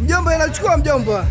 Mjomba inachukua mjomba.